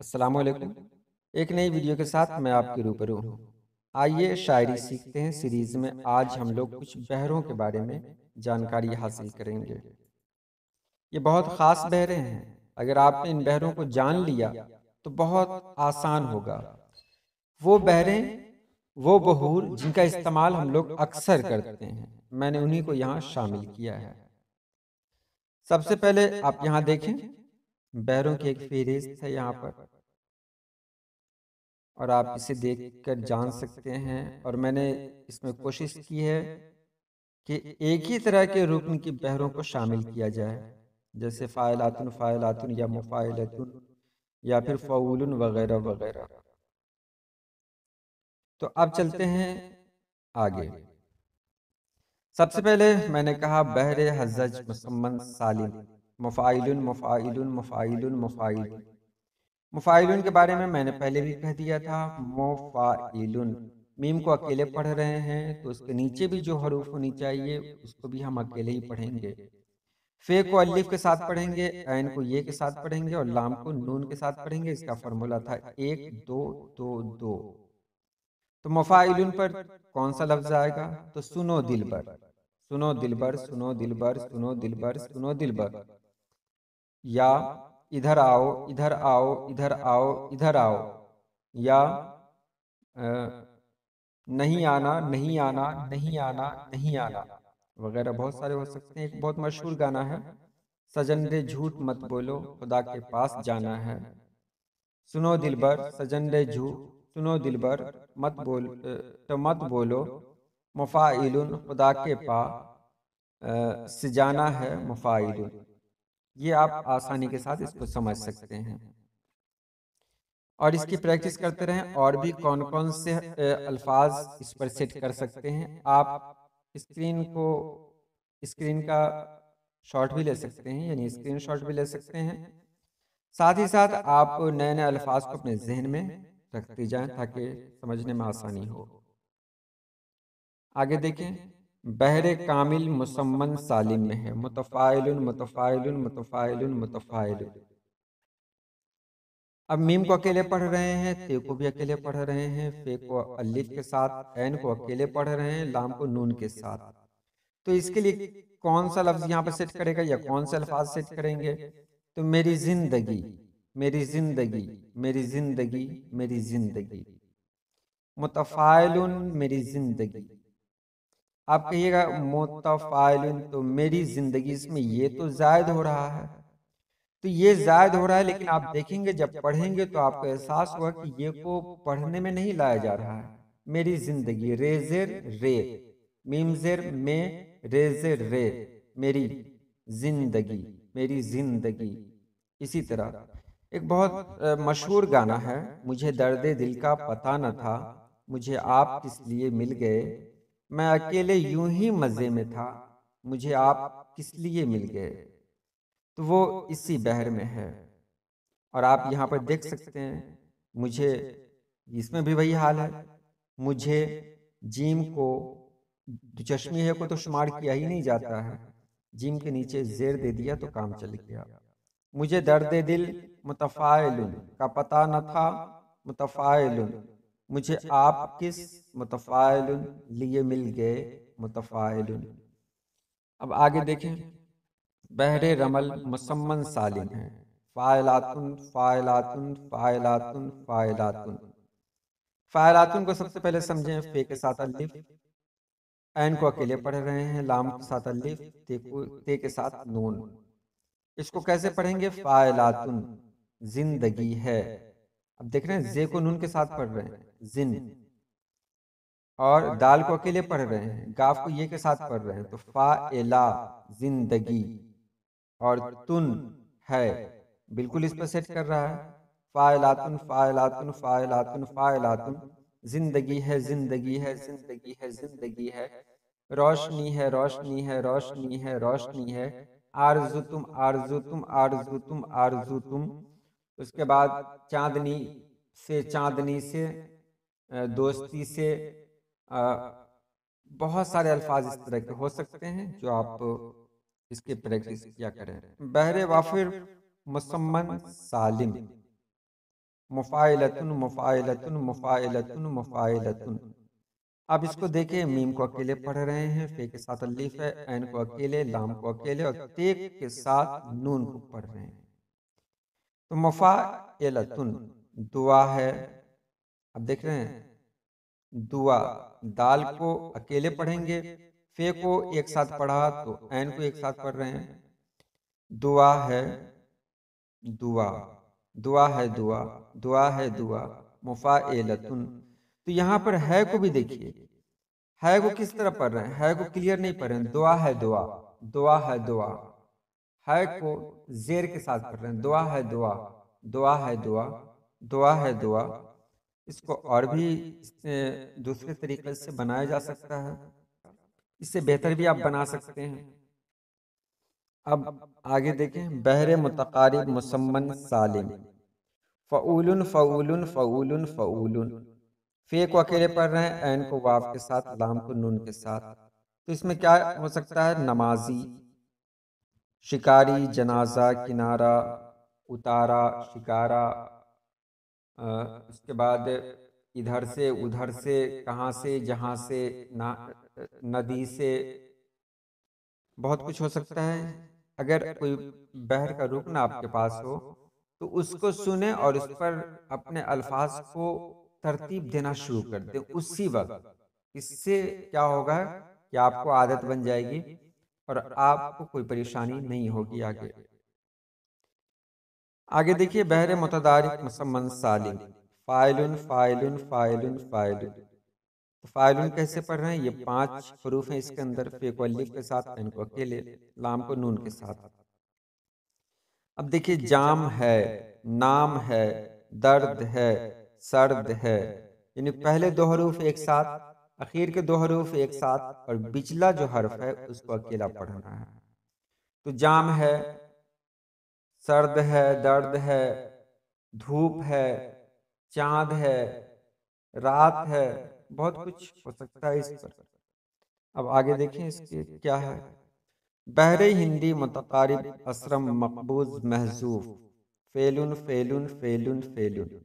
अस्सलाम वालेकुम एक नई वीडियो के साथ मैं आपके रूबरू हूँ। आइए शायरी सीखते हैं सीरीज़ में। आज हम लोग कुछ बहरों के बारे में जानकारी हासिल करेंगे। ये बहुत ख़ास बहरे हैं। अगर आपने इन बहरों को जान लिया तो बहुत आसान होगा। वो बहरे वो बहूर जिनका इस्तेमाल हम लोग अक्सर करते हैं। मैंने उन्हीं को यहाँ शामिल किया है। सबसे पहले आप यहाँ देखें। बैरों की एक फेरिस्त है यहाँ पर। और आप इसे देख कर जान सकते हैं और मैंने इसमें कोशिश की है कि एक ही तरह के रुकन की बहरों को शामिल किया जाए जैसे फ़ायलातन फ़ायलातन या मुफ़ाइलतन या फिर फ़ाउलन वगैरह वगैरह तो अब चलते हैं आगे। सबसे पहले मैंने कहा बहरे हजज मुसम्मन सालिम मुफ़ाइल मुफ़ाइल मुफ़ाइल मुफ़ाइल। मुफ़ाइल के बारे में मैंने पहले भी कह दिया था मुफ़ाइल मीम को अकेले पढ़ रहे हैं तो उसके नीचे भी जो हरूफ होनी चाहिए उसको भी हम अकेले ही पढ़ेंगे। फे को अलिफ के साथ पढ़ेंगे ऐन को ये के साथ पढ़ेंगे और लाम को नून के साथ पढ़ेंगे। इसका फॉर्मूला था एक दो दो दो। तो मुफ़ाइल पर कौन सा लफ्ज आएगा? तो सुनो दिलबर। सुनो दिलबर सुनो दिलबर सुनो दिलबर सुनो दिलबर। या इधर आओ इधर आओ इधर आओ इधर आओ। या नहीं आना नहीं आना नहीं आना नहीं आना। वगैरह बहुत सारे हो सकते हैं। एक बहुत मशहूर गाना है सजन रे झूठ मत बोलो खुदा के पास जाना है। सुनो दिलबर सजन रे झूठ सुनो दिलबर मत बोल तो मत बोलो। मुफाइल खुदा के पास से जाना है मुफाइल ये आप आसानी के साथ इसको समझ सकते हैं। और इसकी प्रैक्टिस करते रहें और भी कौन कौन से अल्फाज इस पर सेट कर सकते हैं। आप स्क्रीन को, स्क्रीन का शॉट भी ले सकते हैं, यानी स्क्रीन शॉट भी ले सकते हैं। साथ ही साथ आप नए नए अल्फाज को अपने जहन में रखते जाएँ ताकि समझने में आसानी हो। आगे देखें। बहर कामिल मुसम्मन सालिम में है। मुतफ़ाइल मुतफ़ाइल मुतफ़ाइल मुतफ़ाइल अब मीम को अकेले पढ़ रहे हैं, ते को भी अकेले पढ़ रहे हैं, फे को अलिफ के साथ एन को अकेले पढ़ रहे हैं, लाम को नून के साथ। तो इसके लिए कौन सा लफ्ज यहाँ पर सेट करेगा या कौन से अल्फाज सेट करेंगे? तो मेरी ज़िंदगी मेरी ज़िंदगी मेरी ज़िंदगी मेरी ज़िंदगी। मुतफ़ाइल मेरी ज़िंदगी। आप कहिएगा मोतफ़ाइल तो मेरी ज़िंदगी इसमें ये तो जायद हो रहा है। तो ये जायद हो रहा है लेकिन आप देखेंगे जब पढ़ेंगे तो आपको एहसास हुआ कि ये को पढ़ने में नहीं लाया जा रहा है। मेरी ज़िंदगी रेजेर रे मीमजेर में रेजेर रे मेरी ज़िंदगी मेरी ज़िंदगी। इसी तरह एक बहुत मशहूर गाना है मुझे दर्द दिल का पता न था। मुझे आप किस लिए मिल गए मैं अकेले यूँ ही मज़े में था। मुझे आप किस लिए मिल गए? तो वो इसी बहर में है। और आप यहाँ पर देख सकते हैं। मुझे इसमें भी वही हाल है। मुझे जीम को चश्मी है को तो शुमार किया ही नहीं जाता है। जिम के नीचे जेर दे दिया तो काम चल गया। मुझे दर्द दिल मुतफ़ाइल का पता न था मुतफ़ाइल मुझे आप किस मुतफ़ाइल लिए मिल गए मुतफ़ाइल? अब आगे देखें। बहरे रमल मुसम्मन सालिम है। फ़ायलातुन फ़ायलातुन फ़ायलातुन फ़ायलातुन। फ़ायलातुन को सबसे पहले समझें फ़े के साथ अलिफ एन को अकेले पढ़ रहे हैं लाम के साथ अलिफ ते को ते के साथ नून। इसको कैसे पढ़ेंगे? फ़ायलातुन ज़िंदगी है। अब देख रहे हैं जे को नून के साथ पढ़ रहे हैं जिन। और दाल को अकेले पढ़ रहे हैं गाफ को ये के साथ पढ़ रहे हैं तो फा एला ज़िंदगी और तुन है। बिल्कुल इस पर सेट कर रहा है फ़ायलातुन फ़ायलातुन फ़ायलातुन फ़ायलातुन ज़िंदगी है ज़िंदगी है ज़िंदगी है ज़िंदगी है रोशनी है रोशनी है रोशनी है रोशनी है आरज़ू तुम आरज़ू तुम आरज़ू तुम आरज़ू तुम उसके बाद चांदनी से चांदनी से दोस्ती से बहुत सारे अल्फाज इस तरह के हो सकते हैं जो आप इसकी प्रैक्टिस किया करें। बहरे वाफिर मुसम्मन सालिम। मुफ़ाइलतुन मुफ़ाइलतुन मुफ़ाइलतुन मुफ़ाइलतुन। अब इसको देखें, मीम को अकेले पढ़ रहे हैं, फे के साथ अलीफ है एन को अकेले, लाम को अकेले और ते के साथ नून को पढ़ रहे हैं। तो मुफ़ाइलतुन दुआ है। अब देख रहे हैं। दुआ, दाल को अकेले पढ़ेंगे, फे को एक साथ पढ़ा तो एन को एक साथ पढ़ रहे हैं। दुआ है, दुआ दुआ है, दुआ दुआ है, दुआ, मुफा एलतुन तो यहाँ पर है को भी देखिए। है को किस तरह पढ़ रहे हैं? है को क्लियर नहीं पढ़ रहे हैं। दुआ है दुआ दुआ है दुआ। है को जेर के साथ पढ़ रहे हैं। दुआ है दुआ दुआ है दुआ दुआ है दुआ। इसको और भी दूसरे तरीके से बनाया जा सकता है। इससे बेहतर भी आप बना सकते हैं। अब आगे देखें, बहरे मुतकारिब मुसम्मन सालिम। फ़ूल फ़ूल फ़ूल फ़ूल फ़े को अकेले पढ़ रहे हैं एन को वाव के साथ, लाम को नून के साथ। तो इसमें क्या हो सकता है? नमाजी। शिकारी जनाजा किनारा उतारा शिकारा उसके बाद इधर से उधर से कहाँ से जहाँ से ना नदी से बहुत कुछ हो सकता है। अगर कोई बहर का रुकन आपके पास हो तो उसको सुने और उस पर अपने अल्फाज को तरतीब देना शुरू कर दे। उसी वक्त इससे क्या होगा कि आपको आदत बन जाएगी और आपको कोई परेशानी नहीं होगी आगे। आगे। देखिए बहरे मतदारिक मुसम्मन सालिम। फाइलुन फाइलुन फाइलुन फाइलुन तो फाइलुन कैसे पढ़ रहे हैं? ये पाँच हरूफ हैं इसके अंदर अलिफ के साथ इनको अकेले लाम को नून के साथ। अब देखिए जाम है नाम है दर्द है सर्द है। यानी पहले दो हरूफ एक साथ आखिर के दो हरूफ एक साथ और बिचला जो हर्फ है, उसको अकेला पढ़ना है। तो जाम है, सर्द है, दर्द है, धूप है, चाँद है, रात है, बहुत कुछ हो सकता है इस पर। अब आगे देखें इसके क्या है। बहरे हिंदी मतकारिब असरम मकबूज महजूफ। फेलुन फेलुन फेलुन फेलुन।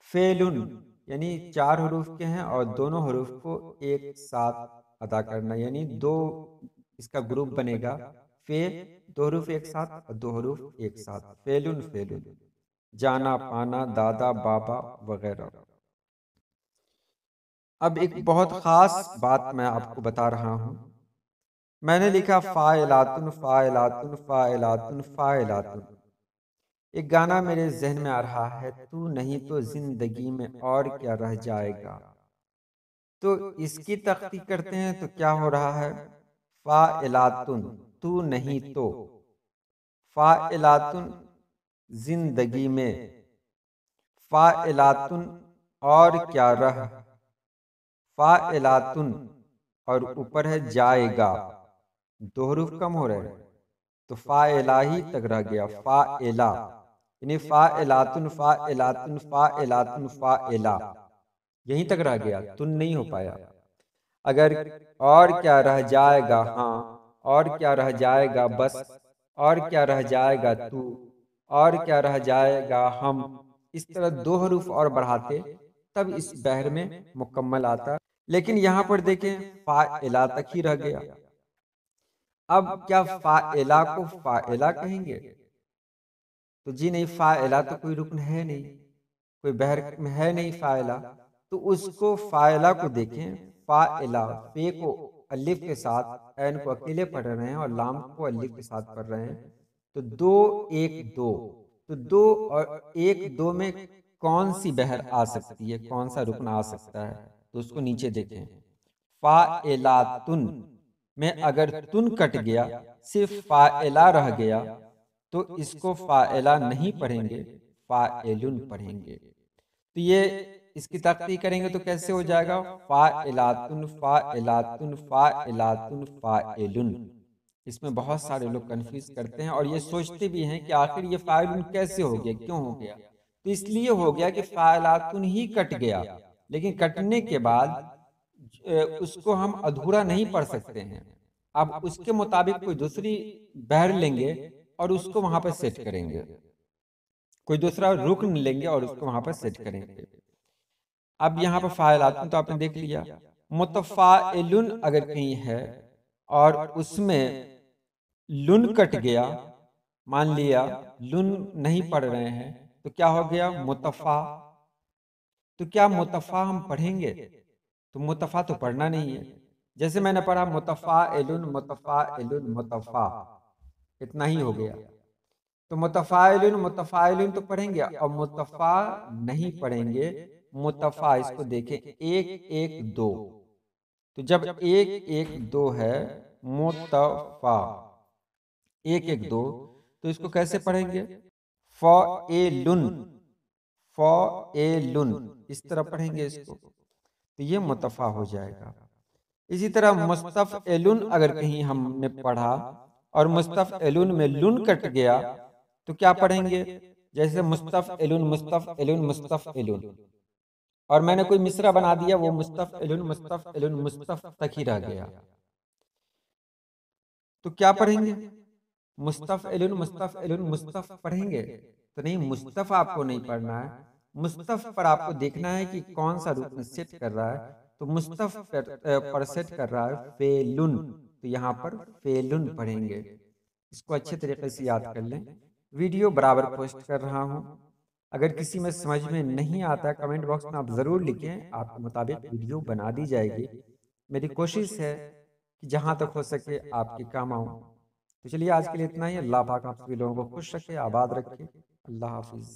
फेलुन। यानी चार हरूफ के हैं और दोनों हरूफ को एक साथ अदा करना, यानी दो इसका ग्रुप बनेगा फे दो हरूफ एक साथ और दो हरूफ एक साथ, फेलुन फेलुन, जाना, पाना, दादा, बाबा वगैरह। अब एक बहुत ख़ास बात मैं आपको बता रहा हूँ। मैंने लिखा फ़ाइलातुन फ़ाइलातुन फ़ाइलातुन फ़ाइलातुन। एक गाना मेरे जहन में आ रहा है, तू नहीं तो ज़िंदगी में और क्या रह जाएगा। तो इसकी तख्ती करते हैं तो क्या हो रहा है? फ़ाइलातुन, तू नहीं तो। फ़ाइलातुन, ज़िंदगी में। फ़ाइलातुन, और क्या रह? फ़ाइलातुन, और ऊपर है जाएगा। दोहरूफ कम हो रहे हैं तो फ़ाइला ही तक रह गया, फ़ाइला। यानी फ़ाइलातुन फ़ाइलातुन फ़ाइलातुन फ़ाइला यहीं तक रह गया तुन नहीं हो पाया। अगर और क्या रह जाएगा हाँ और क्या रह जाएगा बस और क्या रह जाएगा तू और क्या रह जाएगा हम। इस तरह दो हरूफ और बढ़ाते तब इस बहर में मुकम्मल आता। लेकिन यहाँ पर देखें फाइला तक ही रह गया। अब क्या फाइला को फाइला कहेंगे? तो जी नहीं, फाइला तो कोई रुकन है नहीं, कोई बहर में है नहीं फाइला। तो उसको फाइला को देखें, फाइला पे को अलिफ के साथ, एन को अकेले पढ़ रहे हैं और लाम को अलिफ के साथ पढ़ रहे हैं। तो दो, एक, दो। तो दो और एक, दो में कौन सी बहर आ सकती है, कौन सा रुकन आ सकता है? तो उसको नीचे देखें। फाइलातुन में अगर तुन कट गया, सिर्फ़ फाइला रह गया तो इसको फाइला नहीं पढ़ेंगे फाइलुन पढ़ेंगे। तो ये इसकी तख्ती करेंगे तो कैसे हो जाएगा? फाइलातुन फाइलातुन फाइलातुन फाइलुन। इसमें बहुत सारे लोग कंफ्यूज करते हैं और ये सोचते भी हैं कि आखिर ये फाइलुन कैसे हो गया? क्यों हो गया? तो इसलिए हो गया कि फाइलातुन ही कट गया। लेकिन कटने के बाद उसको हम अधूरा नहीं पढ़ सकते हैं। अब उसके मुताबिक कोई दूसरी बहर लेंगे। और उसको वहाँ पर सेट करेंगे। कोई दूसरा रुकन लेंगे और उसको वहाँ पर सेट करेंगे। अब यहाँ पर फायलात तो आपने देख लिया। मुतफ़ाइलुन अगर कहीं है और उसमें लुन कट गया मान लिया लुन नहीं पढ़ रहे हैं तो क्या हो गया मुतफ़ा? तो क्या मुतफ़ा हम पढ़ेंगे? तो मुतफ़ा तो पढ़ना नहीं है। जैसे मैंने पढ़ा मुतफ़ा एलुन मुतफ़ा एलुन मुतफ़ा। इतना ही हो गया। तो मुतफ़ाइल मुतफ़ाइल तो पढ़ेंगे और मुतफ़ा नहीं पढ़ेंगे मुतफ़ा इसको देखें एक एक दो। तो जब एक एक दो है मुतफ़ा। एक एक दो। तो इसको कैसे पढ़ेंगे? फ ए लुन फ ए लुन इस तरह पढ़ेंगे इसको। तो ये मुतफ़ा हो जाएगा। इसी तरह मुस्तफ़ एलुन अगर कहीं हमने पढ़ा और मुस्तफ़ एलुन में लुन कट गया तो क्या पढ़ेंगे? जैसे मुस्तफ़ एलुन मुस्तफ़ एलुन मुस्तफ़ एलुन। और मैंने कोई मिसरा बना दिया, वो मुस्तफ़ एलुन मुस्तफ़ एलुन, मुस्तफ़ तक ही रह गया। तो क्या पढ़ेंगे? मुस्तफ़ एलुन मुस्तफ़ एलुन, मुस्तफ़ पढ़ेंगे? तो नहीं, मुस्तफ़ आपको नहीं पढ़ना है। मुस्तफ़ पर आपको देखना है कि कौन सा रूप सेट कर रहा है। तो मुस्तफ़ पर सेट कर रहा है, फेलुन। तो यहाँ पर फेलुन पढ़ेंगे। इसको अच्छे तरीके से याद कर लें। वीडियो बराबर पोस्ट कर रहा हूँ। अगर किसी में समझ में नहीं आता कमेंट बॉक्स में आप ज़रूर लिखें। आपके मुताबिक वीडियो बना दी जाएगी। मेरी कोशिश है कि जहाँ तक हो सके आपके काम आऊँ। तो चलिए आज के लिए इतना ही। अल्लाह पाक आप सभी लोगों को खुश रखे, आबाद रखे। अल्लाह हाफिज़।